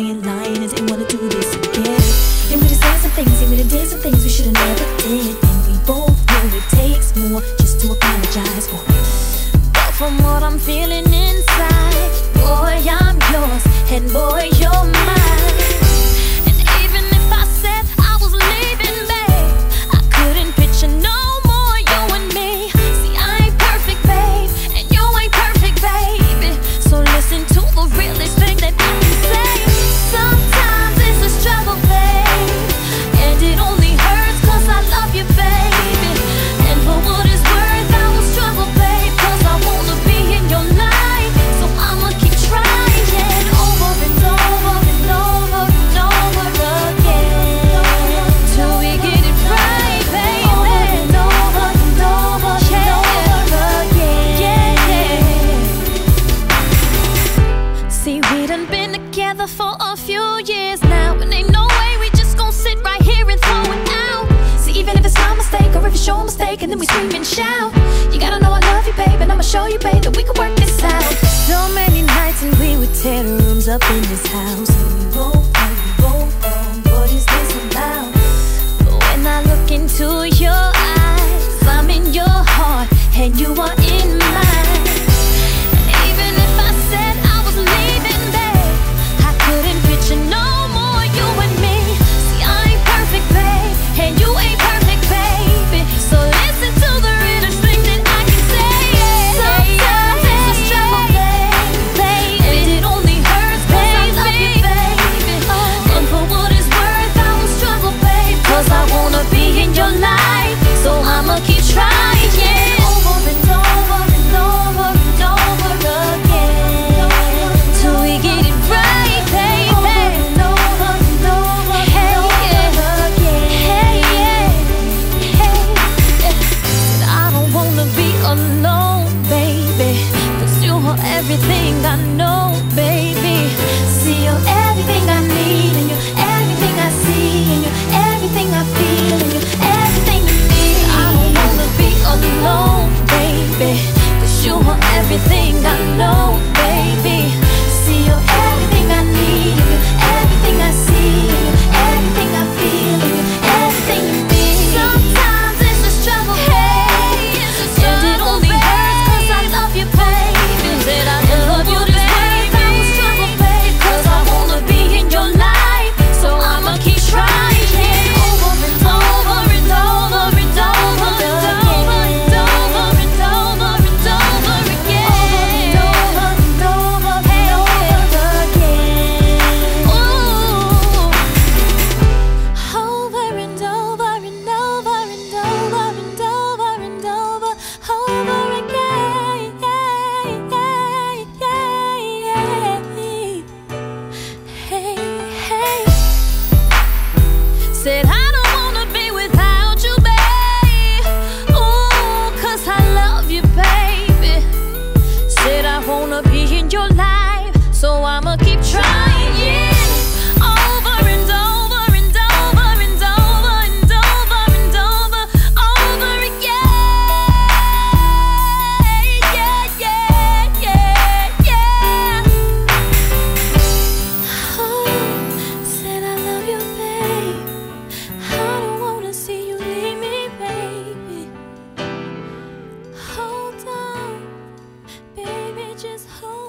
lying, lying, and didn't wanna do this again. And we done said some things, and we done did some things we should've never did. And we both know it takes more just to apologize for. But from what I'm feeling inside, boy I'm yours, and boy you're mine. Fake and then we scream and shout. You gotta know I love you, babe, and I'ma show you, babe, that we can work this out. So many nights and we would tear the rooms up in this house. And we both, and we know what is this about? But when I look into your everything I know. just hope.